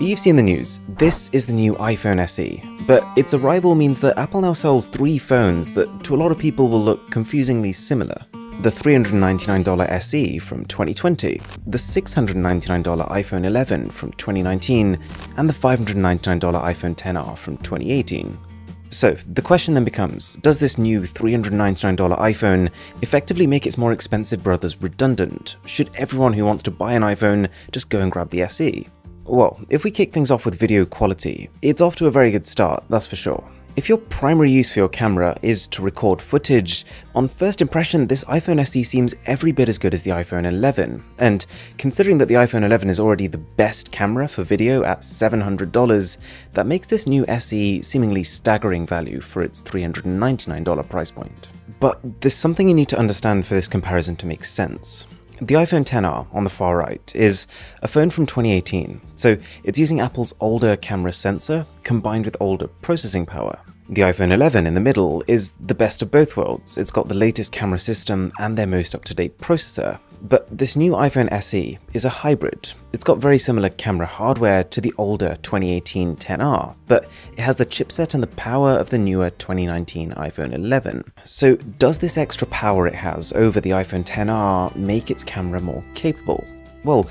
You've seen the news. This is the new iPhone SE, but its arrival means that Apple now sells three phones that to a lot of people will look confusingly similar. The $399 SE from 2020, the $699 iPhone 11 from 2019, and the $599 iPhone XR from 2018. So, the question then becomes, does this new $399 iPhone effectively make its more expensive brothers redundant? Should everyone who wants to buy an iPhone just go and grab the SE? Well, if we kick things off with video quality, it's off to a very good start, that's for sure. If your primary use for your camera is to record footage, on first impression this iPhone SE seems every bit as good as the iPhone 11, and considering that the iPhone 11 is already the best camera for video at $700, that makes this new SE seemingly staggering value for its $399 price point. But there's something you need to understand for this comparison to make sense. The iPhone XR on the far right is a phone from 2018, so it's using Apple's older camera sensor combined with older processing power. The iPhone 11 in the middle is the best of both worlds. It's got the latest camera system and their most up-to-date processor. But this new iPhone SE is a hybrid. It's got very similar camera hardware to the older 2018 XR, but it has the chipset and the power of the newer 2019 iPhone 11. So does this extra power it has over the iPhone XR make its camera more capable? Well,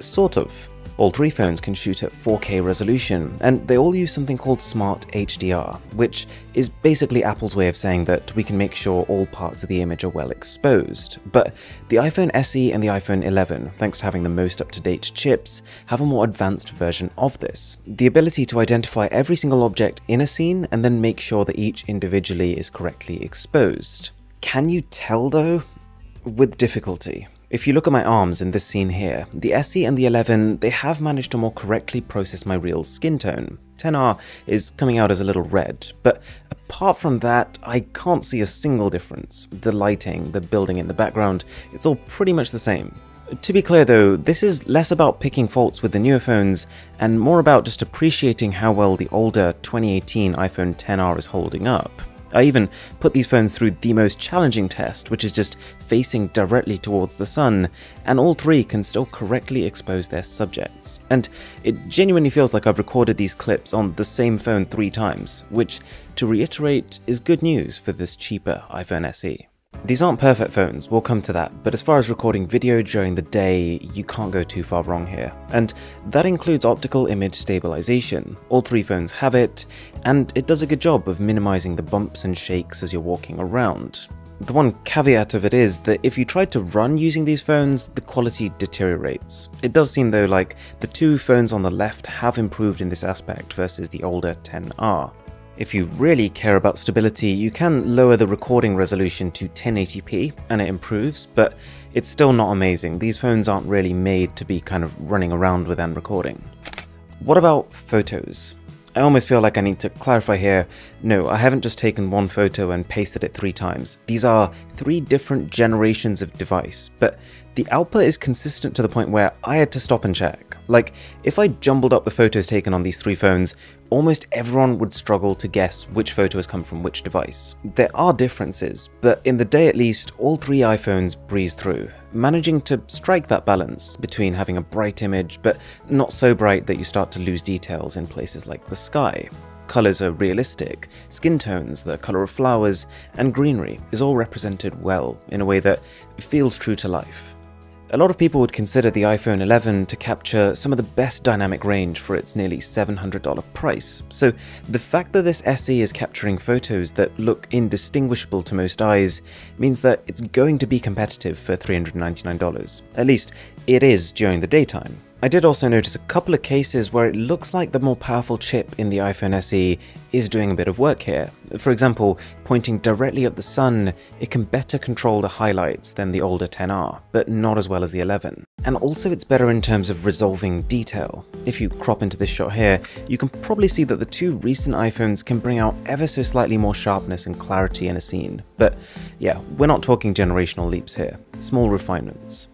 sort of. All three phones can shoot at 4K resolution, and they all use something called Smart HDR, which is basically Apple's way of saying that we can make sure all parts of the image are well exposed. But the iPhone SE and the iPhone 11, thanks to having the most up-to-date chips, have a more advanced version of this. The ability to identify every single object in a scene and then make sure that each individually is correctly exposed. Can you tell though? With difficulty. If you look at my arms in this scene here, the SE and the 11, they have managed to more correctly process my real skin tone. XR is coming out as a little red, but apart from that, I can't see a single difference. The lighting, the building in the background, it's all pretty much the same. To be clear though, this is less about picking faults with the newer phones and more about just appreciating how well the older 2018 iPhone XR is holding up. I even put these phones through the most challenging test, which is just facing directly towards the sun, and all three can still correctly expose their subjects. And it genuinely feels like I've recorded these clips on the same phone three times, which, to reiterate, is good news for this cheaper iPhone SE. These aren't perfect phones, we'll come to that, but as far as recording video during the day, you can't go too far wrong here. And that includes optical image stabilization. All three phones have it, and it does a good job of minimizing the bumps and shakes as you're walking around. The one caveat of it is that if you try to run using these phones, the quality deteriorates. It does seem though like the two phones on the left have improved in this aspect versus the older XR. If you really care about stability, you can lower the recording resolution to 1080p and it improves, but it's still not amazing. These phones aren't really made to be kind of running around with and recording. What about photos? I almost feel like I need to clarify here, no, I haven't just taken one photo and pasted it three times. These are three different generations of device, but the output is consistent to the point where I had to stop and check. Like, if I jumbled up the photos taken on these three phones, almost everyone would struggle to guess which photo has come from which device. There are differences, but in the day at least, all three iPhones breeze through, managing to strike that balance between having a bright image but not so bright that you start to lose details in places like the sky. Colours are realistic, skin tones, the colour of flowers, and greenery is all represented well in a way that feels true to life. A lot of people would consider the iPhone 11 to capture some of the best dynamic range for its nearly $700 price, so the fact that this SE is capturing photos that look indistinguishable to most eyes means that it's going to be competitive for $399. At least, it is during the daytime. I did also notice a couple of cases where it looks like the more powerful chip in the iPhone SE is doing a bit of work here. For example, pointing directly at the sun, it can better control the highlights than the older XR, but not as well as the 11. And also it's better in terms of resolving detail. If you crop into this shot here, you can probably see that the two recent iPhones can bring out ever so slightly more sharpness and clarity in a scene. But yeah, we're not talking generational leaps here, small refinements.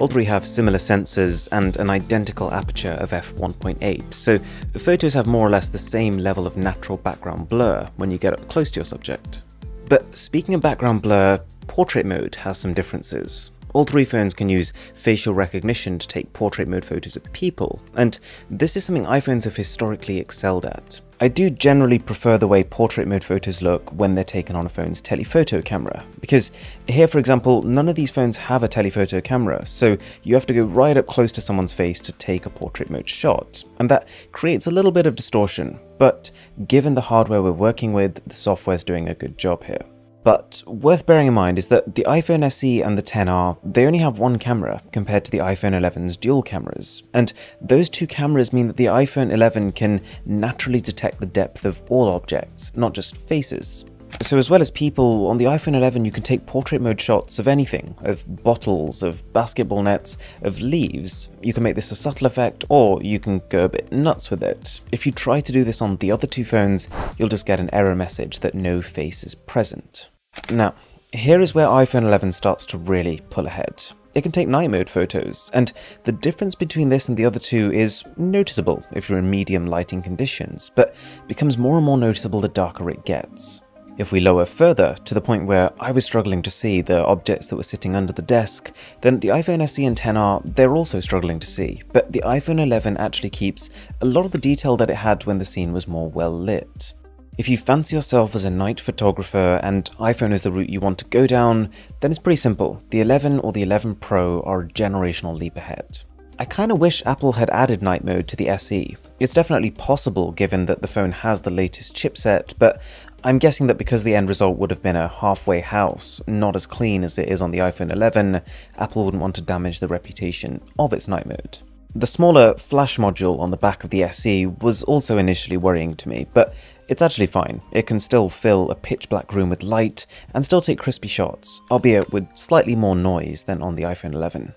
All three have similar sensors and an identical aperture of f1.8, so photos have more or less the same level of natural background blur when you get up close to your subject. But speaking of background blur, portrait mode has some differences. All three phones can use facial recognition to take portrait mode photos of people, and this is something iPhones have historically excelled at. I do generally prefer the way portrait mode photos look when they're taken on a phone's telephoto camera, because here for example, none of these phones have a telephoto camera, so you have to go right up close to someone's face to take a portrait mode shot, and that creates a little bit of distortion, but given the hardware we're working with, the software's doing a good job here. But worth bearing in mind is that the iPhone SE and the XR, they only have one camera compared to the iPhone 11's dual cameras. And those two cameras mean that the iPhone 11 can naturally detect the depth of all objects, not just faces. So as well as people, on the iPhone 11 you can take portrait mode shots of anything, of bottles, of basketball nets, of leaves. You can make this a subtle effect, or you can go a bit nuts with it. If you try to do this on the other two phones, you'll just get an error message that no face is present. Now, here is where iPhone 11 starts to really pull ahead. It can take night mode photos, and the difference between this and the other two is noticeable if you're in medium lighting conditions, but becomes more and more noticeable the darker it gets. If we lower further, to the point where I was struggling to see the objects that were sitting under the desk, then the iPhone SE and XR, they're also struggling to see, but the iPhone 11 actually keeps a lot of the detail that it had when the scene was more well lit. If you fancy yourself as a night photographer and iPhone is the route you want to go down, then it's pretty simple. The 11 or the 11 Pro are a generational leap ahead. I kinda wish Apple had added night mode to the SE. It's definitely possible given that the phone has the latest chipset, but I'm guessing that because the end result would have been a halfway house, not as clean as it is on the iPhone 11, Apple wouldn't want to damage the reputation of its night mode. The smaller flash module on the back of the SE was also initially worrying to me, but it's actually fine. It can still fill a pitch black room with light and still take crispy shots, albeit with slightly more noise than on the iPhone 11.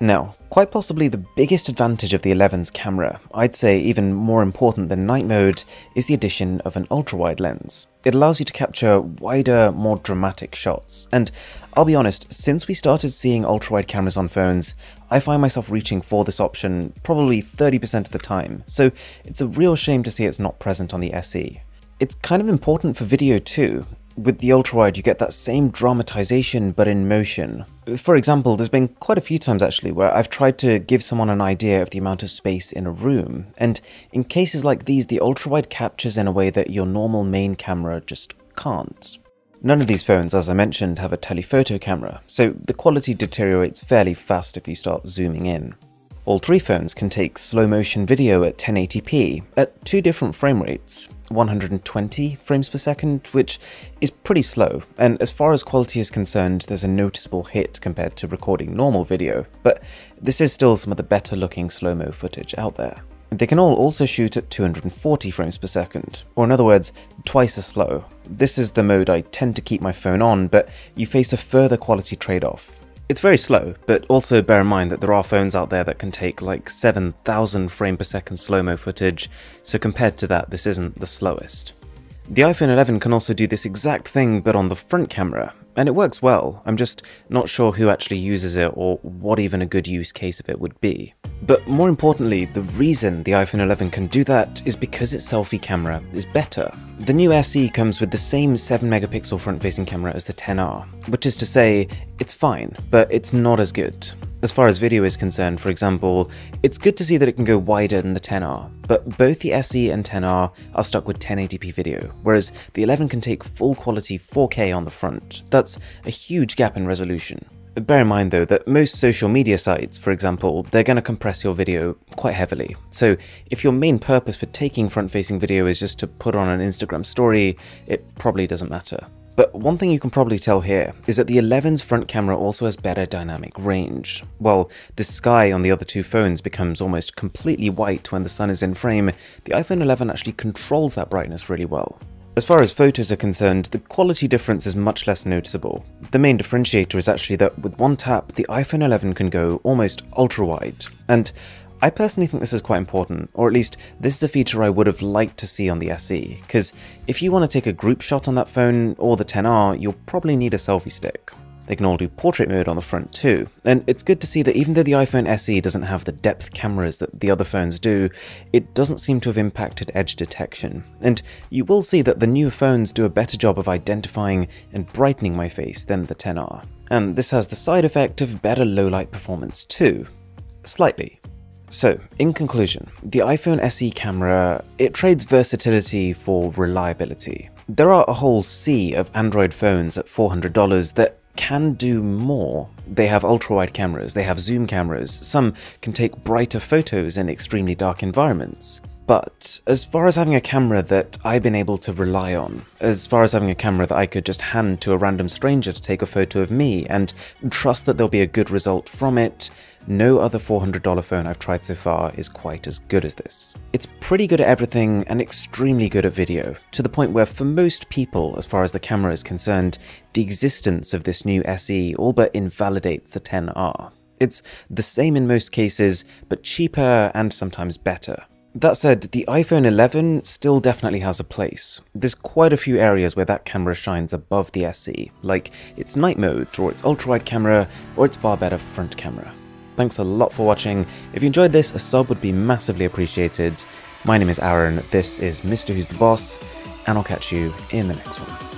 Now, quite possibly the biggest advantage of the 11's camera, I'd say even more important than night mode, is the addition of an ultra-wide lens. It allows you to capture wider, more dramatic shots, and I'll be honest, since we started seeing ultra-wide cameras on phones, I find myself reaching for this option probably 30% of the time, so it's a real shame to see it's not present on the SE. It's kind of important for video too, with the ultrawide, you get that same dramatization but in motion. For example, there's been quite a few times actually where I've tried to give someone an idea of the amount of space in a room, and in cases like these, the ultrawide captures in a way that your normal main camera just can't. None of these phones, as I mentioned, have a telephoto camera, so the quality deteriorates fairly fast if you start zooming in. All three phones can take slow motion video at 1080p at two different frame rates, 120 frames per second, which is pretty slow, and as far as quality is concerned, there's a noticeable hit compared to recording normal video, but this is still some of the better looking slow-mo footage out there. They can all also shoot at 240 frames per second, or in other words, twice as slow. This is the mode I tend to keep my phone on, but you face a further quality trade-off. It's very slow, but also bear in mind that there are phones out there that can take like 7000 frame per second slow-mo footage, so compared to that, this isn't the slowest. The iPhone 11 can also do this exact thing but on the front camera, and it works well, I'm just not sure who actually uses it or what even a good use case of it would be. But more importantly, the reason the iPhone 11 can do that is because its selfie camera is better. The new SE comes with the same 7 megapixel front facing camera as the XR, which is to say, it's fine, but it's not as good. As far as video is concerned, for example, it's good to see that it can go wider than the XR, but both the SE and XR are stuck with 1080p video, whereas the 11 can take full quality 4K on the front. That's a huge gap in resolution. Bear in mind though that most social media sites, for example, they're going to compress your video quite heavily. So if your main purpose for taking front-facing video is just to put on an Instagram story, it probably doesn't matter. But one thing you can probably tell here is that the 11's front camera also has better dynamic range. While the sky on the other two phones becomes almost completely white when the sun is in frame, the iPhone 11 actually controls that brightness really well. As far as photos are concerned, the quality difference is much less noticeable. The main differentiator is actually that with one tap, the iPhone 11 can go almost ultra-wide, and I personally think this is quite important, or at least this is a feature I would have liked to see on the SE, because if you want to take a group shot on that phone or the XR, you'll probably need a selfie stick. They can all do portrait mode on the front too. And it's good to see that even though the iPhone SE doesn't have the depth cameras that the other phones do, it doesn't seem to have impacted edge detection. And you will see that the new phones do a better job of identifying and brightening my face than the XR. And this has the side effect of better low light performance too. Slightly. So, in conclusion, the iPhone SE camera, it trades versatility for reliability. There are a whole sea of Android phones at $400 that can do more. They have ultra-wide cameras, they have zoom cameras, some can take brighter photos in extremely dark environments. But as far as having a camera that I've been able to rely on, as far as having a camera that I could just hand to a random stranger to take a photo of me and trust that there'll be a good result from it, no other $400 phone I've tried so far is quite as good as this. It's pretty good at everything and extremely good at video, to the point where for most people, as far as the camera is concerned, the existence of this new SE all but invalidates the XR. It's the same in most cases, but cheaper and sometimes better. That said, the iPhone 11 still definitely has a place. There's quite a few areas where that camera shines above the SE, like its night mode, or its ultra-wide camera, or its far better front camera. Thanks a lot for watching. If you enjoyed this, a sub would be massively appreciated. My name is Aaron, this is Mrwhosetheboss, and I'll catch you in the next one.